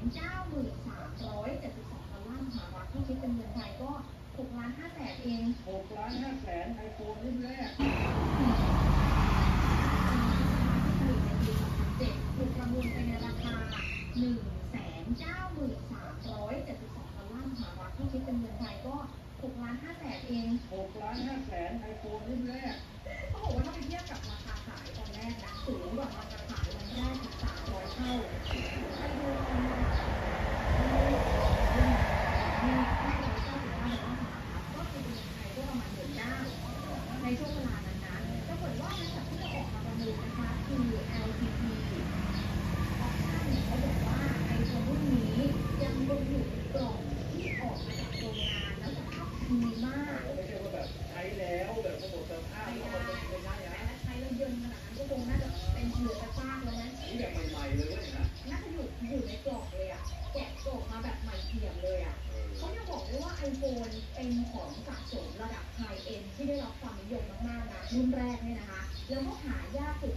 193,372ดอลลาร์สหรัฐที่คิดเป็นเงินไทยก็6ล้าน5แสนเองหกล้านห้าแสนไอโฟนรุ่นแรกถูกประมูลไปในราคา193,372ดอลลาร์สหรัฐที่คิดเป็นเงินไทยก็6ล้าน5แสนเองหกล้านห้าแสนไอโฟนรุ่นแรกเขาบอกว่าถ้าไปเทียบกับราคา ให้ทุกค เขายังบอกด้วยว่า iPhone เป็นของสะสมระดับไฮเอ็นที่ได้รับความนิยมมากๆนะรุ่นแรกเนี่ยนะคะ แล้วก็หายาสุด